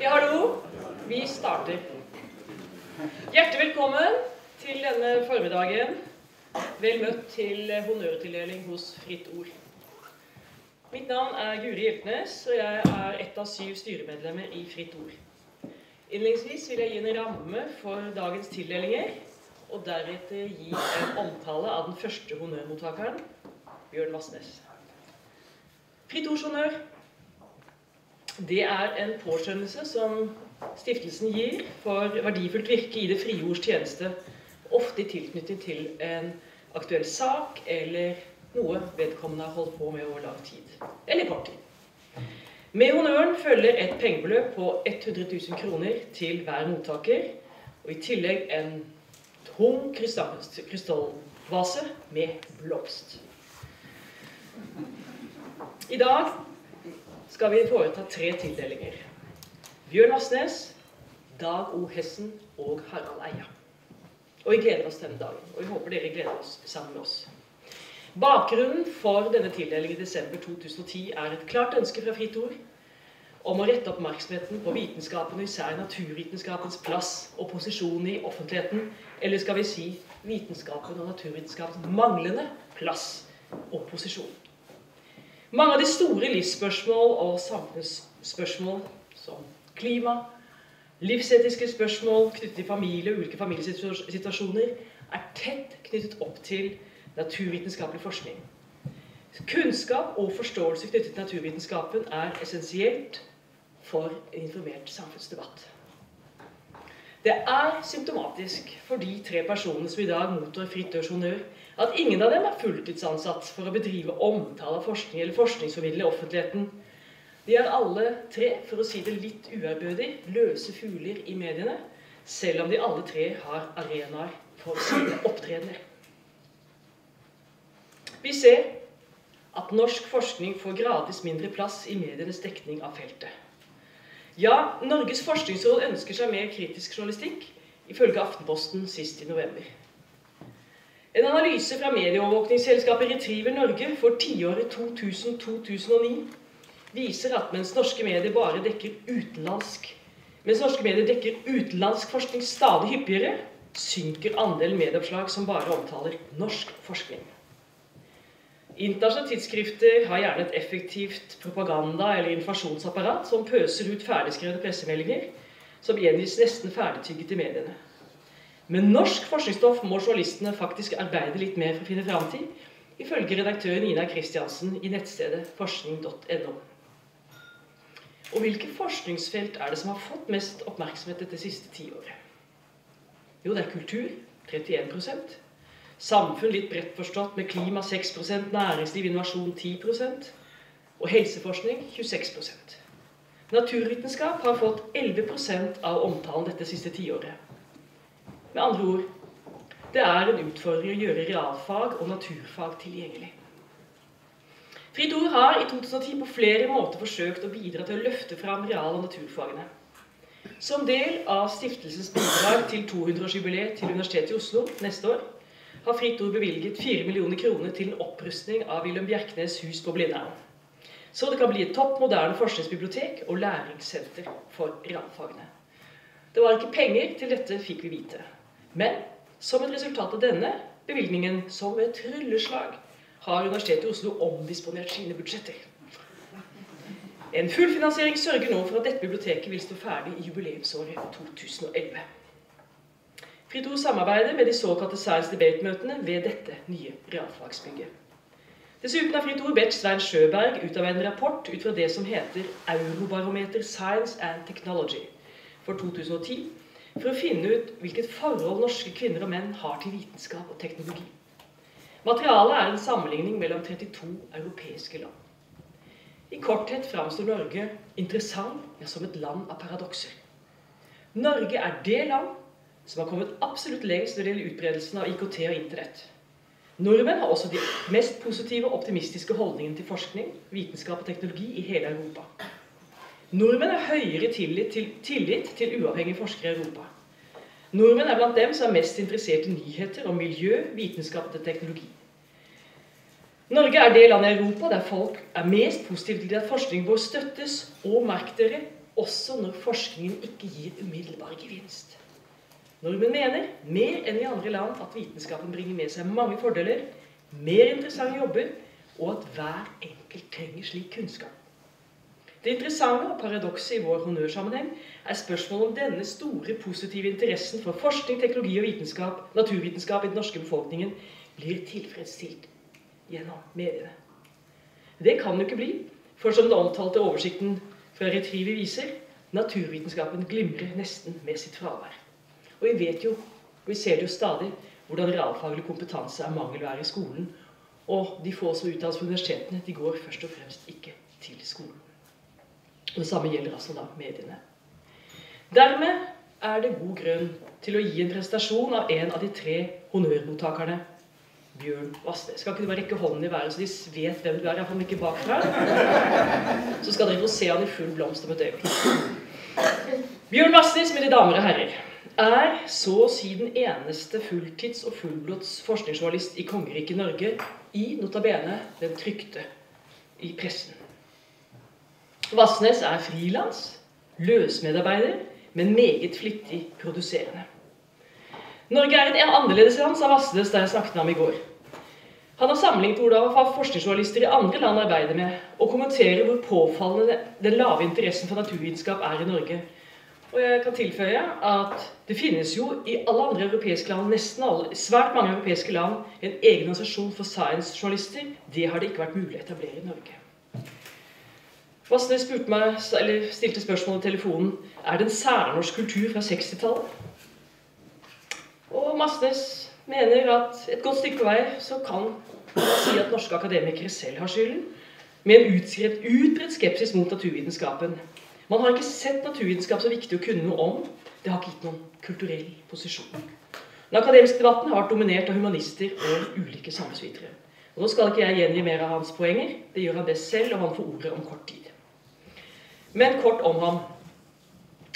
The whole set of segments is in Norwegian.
Ja, hallo. Vi starter. Hjertelig velkommen til denne formiddagen. Vel møtt til honnørtildeling hos Fritt Ord. Mitt navn er Guri Hjeltnes, og jeg er ett av syv styremedlemmer i Fritt Ord. Innledningsvis vil jeg gi en ramme for dagens tildelinger, og deretter gi en omtale av den første honnørmottakeren, Bjørn Vassnes. Fritt Ords honnør det er en påskjønnelse som stiftelsen gir for verdifullt virke i det frie ords tjeneste, ofte i tilknytning til en aktuell sak eller noe vedkommende har holdt på med over lang tid, eller kort tid. Med honnøren følger et pengebeløp på 100 000 kroner til hver mottaker, og i tillegg en tung krystallvase med blomst. I dag skal vi foreta tre tildelinger. Bjørn Vassnes, Dag O. Hessen og Harald Eia. Og vi gleder oss denne dagen. Og vi håper dere gleder oss sammen med oss. Bakgrunnen for denne tildelingen i desember 2010 er et klart ønske fra Fritt Ord om å rette oppmerksomheten på vitenskapen, og især naturvitenskapens plass og posisjon i offentligheten, eller skal vi si vitenskapen og naturvitenskapens manglende plass og posisjon. Mange av de store livsspørsmål og samfunnsspørsmål som klima, livsetiske spørsmål knyttet til familie og ulike familiesituasjoner er tett knyttet opp til naturvitenskapelig forskning. Kunnskap og forståelse knyttet til naturvitenskapen er essensielt for en informert samfunnsdebatt. Det er symptomatisk for de tre personene som i dag mottar Fritt Dørs honnør, at ingen av dem er fulltidsansatt for å bedrive omtale av forskning eller forskningsformidler i offentligheten. De er alle tre, for å si det litt uærbødig, løse fugler i mediene, selv om de alle tre har arenaer for sine opptredener. Vi ser at norsk forskning får gradvis mindre plass i medienes dekning av feltet. Ja, Norges forskningsråd ønsker seg mer kritisk journalistikk, ifølge Aftenposten sist i november. En analyse fra medieovervåkningsselskapet Retriever Norge for tiåret 2000-2009 viser at mens norske medier bare dekker utenlandsk mens norske medier dekker utenlandsk forskning stadig hyppigere, synker andelen medieoppslag som bare omtaler norsk forskning. Internasjonale tidsskrifter har gjerne et effektivt propaganda- eller informasjonsapparat som pøser ut ferdigskrevne pressemeldinger som gjengis nesten ferdigtygget i mediene. Med norsk forskningsstoff må journalistene faktisk arbeide litt mer for å finne framtid, ifølge redaktør Nina Kristiansen i nettstedet forskning.no. Og hvilke forskningsfelt er det som har fått mest oppmerksomhet dette siste tiåret? Jo, det er kultur 31% Samfunn litt bredt forstått med klima 6 næringsliv, innovasjon 10% og helseforskning 26% Naturvitenskap har fått 11% av omtalen dette siste tiåret. Med andre ord det er en utfordring å gjøre realfag og naturfag tilgjengelig. Fritt Ord har i 2010 på flere måter forsøkt å bidra til å løfte fram real- og naturfagene. Som del av stiftelsens bidrag til 200-årsjubileet til Universitetet i Oslo neste år har Fritt Ord bevilget 4 millioner kroner til en opprustning av Wilhelm Bjerknes hus på Blindern. Så det kan bli et topp moderne forskningsbibliotek og læringssenter for realfagene. Det var ikke penger til dette, fikk vi vite. Men som et resultat av denne bevilgningen, som ved trylleslag, har Universitetet i Oslo omdisponert sine budsjetter. En fullfinansiering sørger nå for at dette biblioteket vil stå ferdig i jubileumsåret 2011. Fritt samarbeider med de såkalte Science Debate-møtene ved dette nye realfagsbygget. Dessuten har Fritt Ord bedt Svein Sjøberg utarbeide en rapport ut fra det som heter Eurobarometer Science and Technology for 2010, for å finne ut hvilket forhold norske kvinner og menn har til vitenskap og teknologi. Materialet er en sammenligning mellom 32 europeiske land. I korthet framstår Norge interessant ja, som et land av paradokser. Norge er det land som har kommet absolutt lengst når det gjelder utbredelsen av IKT og Internett. Nordmenn har også de mest positive og optimistiske holdningene til forskning, vitenskap og teknologi i hele Europa. Nordmenn har høyere tillit til, tillit til uavhengige forskere i Europa. Nordmenn er blant dem som er mest interessert i nyheter om miljø, vitenskap og teknologi. Norge er det landet i Europa der folk er mest positive til at forskning vår støttes og, merk dere, også når forskningen ikke gir umiddelbar gevinst. Nordmenn mener, mer enn i andre land, at vitenskapen bringer med seg mange fordeler, mer interessante jobber, og at hver enkelt trenger slik kunnskap. Det interessante og paradokset i vår honnørsammenheng er spørsmålet om denne store positive interessen for forskning, teknologi og vitenskap, naturvitenskap i den norske befolkningen blir tilfredsstilt gjennom mediene. Det kan jo ikke bli, for som den omtalte oversikten fra Retriever viser, naturvitenskapen glimrer nesten med sitt fravær. Og vi vet jo, og vi ser det jo stadig, hvordan realfaglig kompetanse er mangelvær i skolen. Og de få som utdannes på universitetene, de går først og fremst ikke til skolen. Og Det samme gjelder altså da mediene. Dermed er det god grunn til å gi en prestasjon av en av de tre honnørmottakerne. Bjørn Vassnes. Skal ikke du bare rekke hånden i været, så de vet hvem du er? Iallfall ikke bakfra. Så skal dere få se han i full blomst om et øyeblikk. Bjørn Vastis, mine damer og herrer, er så å si den eneste fulltids- og fullblods forskningsjournalist i kongeriket Norge i notabene den trykte i pressen. Vassnes er frilans, løsmedarbeider, men meget flittig produserende. Norge er et annerledes land, sa Vassnes da jeg snakket ham i går. Han har sammenlignet hvordan forskningsjournalister i andre land arbeider med, og kommenterer hvor påfallende den lave interessen for naturvitenskap er i Norge. Og jeg kan tilføye at det finnes jo i alle andre europeiske land, nesten alle, svært mange europeiske land, en egen organisasjon for science-journalister. Det har det ikke vært mulig å etablere i Norge. Vassnes stilte spørsmål i telefonen er det en særnorsk kultur fra 60-tallet. Og Masnes mener at et godt stykke vei så kan man si at norske akademikere selv har skylden, med en utbredt skepsis mot naturvitenskapen. Man har ikke sett naturvitenskap så viktig å kunne noe om. Det har ikke gitt noen kulturell posisjon. Den akademiske debatten har vært dominert av humanister og ulike samfunnsvitere. Nå skal ikke jeg gjengi mer av hans poenger. Det gjør han best selv, og han får ordet om kort tid. Men kort om ham.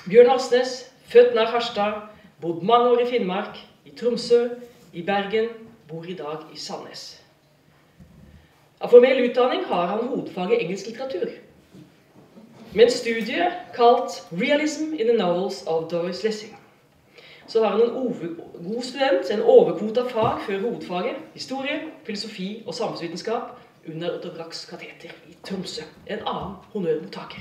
Bjørn Asnes, født nær Harstad, bodd mange år i Finnmark, i Tromsø, i Bergen, bor i dag i Sandnes. Av formell utdanning har han hovedfaget engelsk litteratur. Med en studie kalt 'Realism in the Novels of Doris Lessing'. Så har han en god student, en overkvote av fag før hovedfaget. Historie, filosofi og samfunnsvitenskap under Otto Brachs kateter i Tromsø. En annen honnørmottaker.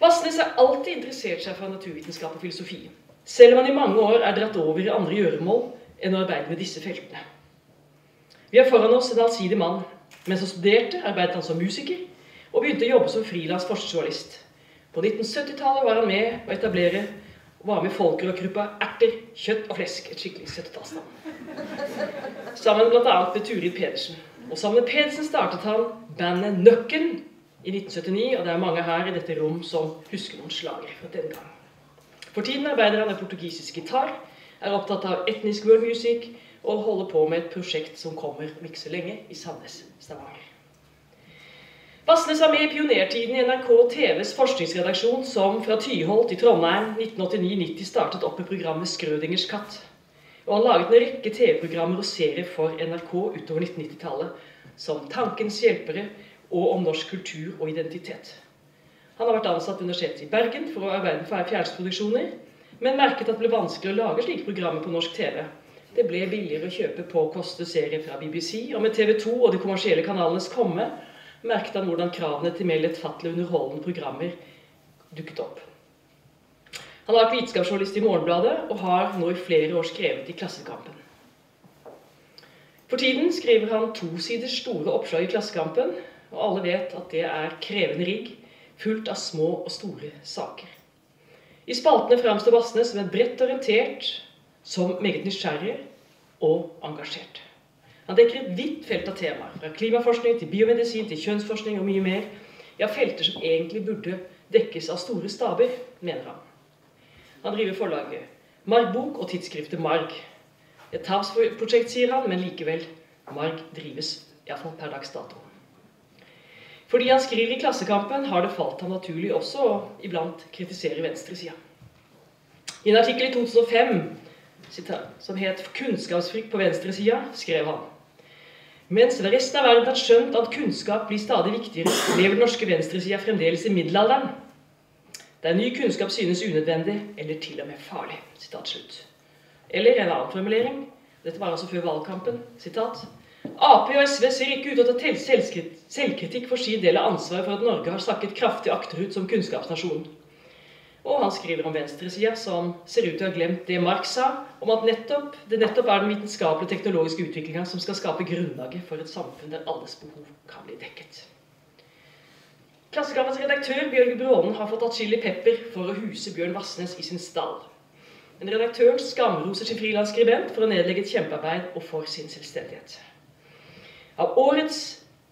Vassnes har alltid interessert seg for naturvitenskap og filosofi, selv om han i mange år er dratt over i andre gjøremål enn å arbeide med disse feltene. Vi har foran oss en allsidig mann. Mens han studerte, arbeidet han som musiker, og begynte å jobbe som frilans forskningsjournalist. På 1970-tallet var han med å etablere og var med folkerockgruppa Erter, kjøtt og flesk. Et skikkelig 70-tallsnavn. Sammen bl.a. med Turid Pedersen. Og sammen med Pedersen startet han bandet Nøkken i 1979, og det er mange her i dette rom som husker noen slager fra den gang. For tiden arbeider han med portugisisk gitar, er opptatt av etnisk world music og holder på med et prosjekt som kommer om ikke så lenge, i Sandnes, Stavanger. Vassnes var med i pionertiden i NRK TVs forskningsredaksjon som fra Tyholt i Trondheim 1989-90 startet opp med programmet 'Skrødingers katt'. Og han laget en rekke TV-programmer og serier for NRK utover 1990-tallet, som 'Tankens hjelpere' og om norsk kultur og identitet. Han har vært ansatt ved Universitetet i Bergen for å arbeide for fjernsynsproduksjoner, men merket at det ble vanskelig å lage slike programmer på norsk TV. Det ble billigere å kjøpe påkostede serier fra BBC, og med TV 2 og de kommersielle kanalenes komme merket han hvordan kravene til mer lettfattelige underholdende programmer dukket opp. Han har vært vitenskapsjournalist i Morgenbladet og har nå i flere år skrevet i Klassekampen. For tiden skriver han to sider store oppslag i Klassekampen, og alle vet at det er krevende rigg, fullt av små og store saker. I spaltene framstår Vassnes som en bredt orientert, som meget nysgjerrig og engasjert. Han dekker et vidt felt av temaer, fra klimaforskning til biomedisin til kjønnsforskning og mye mer. Ja, felter som egentlig burde dekkes av store staber, mener han. Han driver forlaget Margbok og tidsskriftet Marg. Et tapsprosjekt, sier han, men likevel. Marg drives iallfall per dags dato. Fordi han skriver i Klassekampen, har det falt ham naturlig også å iblant kritisere venstresida. I en artikkel i 2005 som het 'Kunnskapsfrykt på venstresida', skrev han mens resten av verden har skjønt at kunnskap blir stadig viktigere, lever den norske venstresida fremdeles i middelalderen. der ny kunnskap synes unødvendig eller til og med farlig. Eller en annen formulering. Dette var altså før valgkampen. Sitat. Ap og SV ser ikke ut til å ta selvkritikk for sin del av ansvaret for at Norge har sakket kraftig akterut som kunnskapsnasjon. Og han skriver om venstresida, som ser ut til å ha glemt det Marx sa, om at nettopp, det nettopp er den vitenskapelige teknologiske utviklinga som skal skape grunnlaget for et samfunn der alles behov kan bli dekket. Klassekampens redaktør Bjørg Brånen har fått atskillig pepper for å huse Bjørn Vassnes i sin stall. Men redaktøren skamroser sin frilansskribent for å nedlegge et kjempearbeid og for sin selvstendighet. Av årets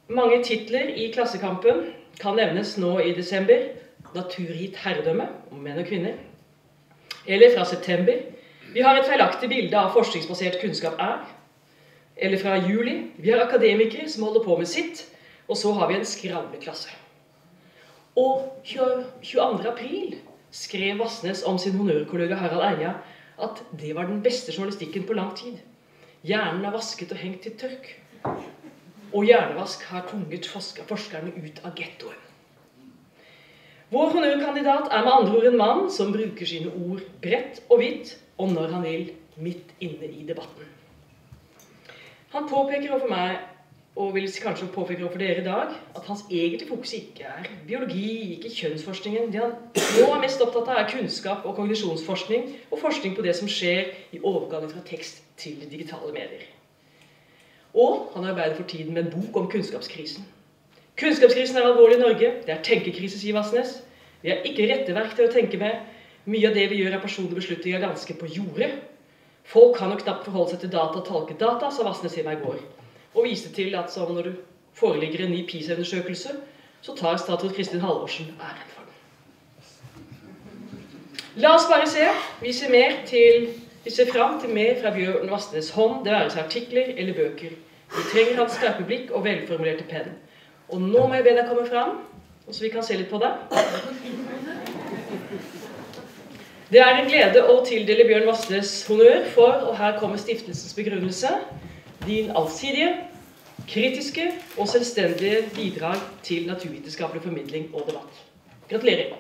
mange titler i Klassekampen kan nevnes nå i desember naturgitt herredømme om menn og kvinner. Eller fra september vi har et feilaktig bilde av forskningsbasert kunnskap er. Eller fra juli vi har akademikere som holder på med sitt. Og så har vi en skravleklasse. Og 22. april skrev Vassnes om sin honnørkollega Harald Eia at det var den beste journalistikken på lang tid. Hjernen er vasket og hengt til tørk. Og hjernevask har tvunget forskerne ut av gettoen. Vår honnørkandidat er med andre ord en mann som bruker sine ord bredt og vidt, og når han vil, midt inne i debatten. Han påpeker overfor meg, og vil kanskje påpeke overfor dere i dag, at hans egentlige fokus ikke er biologi, ikke kjønnsforskningen. Det han nå er mest opptatt av, er kunnskap og kognisjonsforskning, og forskning på det som skjer i overgangen fra tekst til digitale medier. Og han arbeider for tiden med en bok om kunnskapskrisen. Kunnskapskrisen er alvorlig i Norge. Det er tenkekrise, sier Vassnes. Vi har ikke retteverk til å tenke med. Mye av det vi gjør, er personlige beslutninger ganske på jordet. Folk kan jo knapt forholde seg til data og tolke data, sa Vassnes til meg i går. Og viste til at som når det foreligger en ny PISA-undersøkelse, så tar statsråd Kristin Halvorsen æren for den. La oss bare se. Vi ser, mer til, vi ser fram til mer fra Bjørn Vassnes hånd, det være seg artikler eller bøker. Vi trenger hans skarpe blikk og velformulerte penn. Og nå må jeg be deg komme fram, så vi kan se litt på det. Det er en glede å tildele Bjørn Vassnes honnør for, og her kommer stiftelsens begrunnelse, din allsidige, kritiske og selvstendige bidrag til naturvitenskapelig formidling og debatt. Gratulerer.